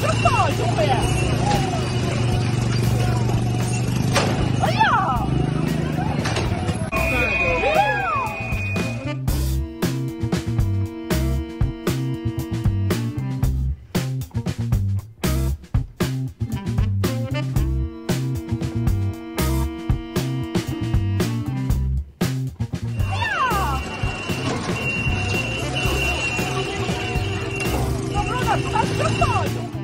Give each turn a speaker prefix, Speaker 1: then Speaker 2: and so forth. Speaker 1: 真棒，兄弟！
Speaker 2: 哎呀！
Speaker 1: 哎呀！哎呀！我不知真棒，兄弟。